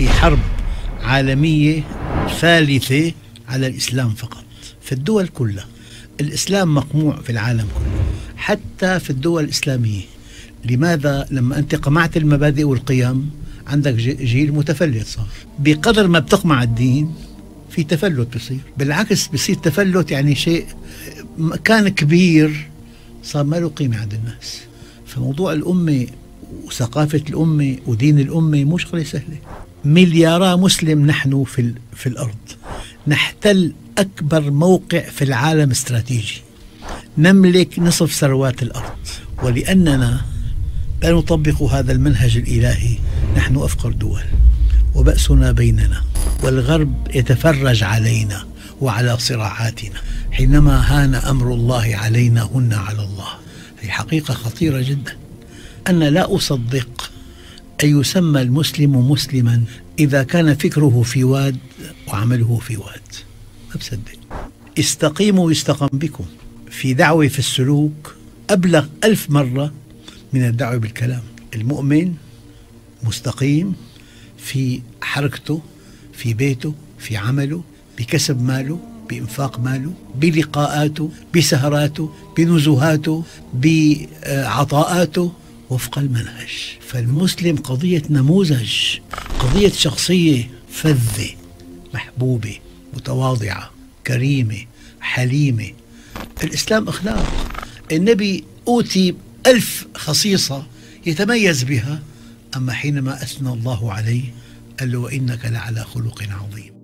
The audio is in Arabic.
في حرب عالمية ثالثة على الإسلام فقط في الدول كلها. الإسلام مقموع في العالم كله حتى في الدول الإسلامية. لماذا؟ لما أنت قمعت المبادئ والقيم عندك جيل متفلت صار. بقدر ما بتقمع الدين في تفلت بصير. بالعكس بصير تفلت يعني شيء كان كبير صار ما له قيمة عند الناس. فموضوع الأمة وثقافة الأمة ودين الأمة مش شغلة سهلة. مليارا مسلم نحن في, في الأرض. نحتل أكبر موقع في العالم استراتيجي. نملك نصف ثروات الأرض. ولأننا لا نطبق هذا المنهج الإلهي نحن أفقر دول. وبأسنا بيننا. والغرب يتفرج علينا وعلى صراعاتنا. حينما هان أمر الله علينا هن على الله. هي حقيقة خطيرة جدا. أنا لا أصدق أن يسمى المسلم مسلما إذا كان فكره في واد وعمله في واد. ما بصدق استقيموا يستقم بكم. في دعوة في السلوك أبلغ ألف مرة من الدعوة بالكلام. المؤمن مستقيم في حركته في بيته في عمله بكسب ماله بإنفاق ماله بلقاءاته بسهراته بنزهاته بعطاءاته وفق المنهج. فالمسلم قضية نموذج قضية شخصية فذة محبوبة متواضعة كريمة حليمة. الإسلام أخلاق. النبي أوتي ألف خصيصة يتميز بها أما حينما أثنى الله عليه قال له وإنك لعلى خلق عظيم.